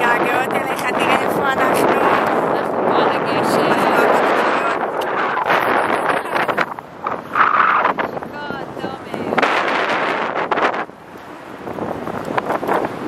gotta go out there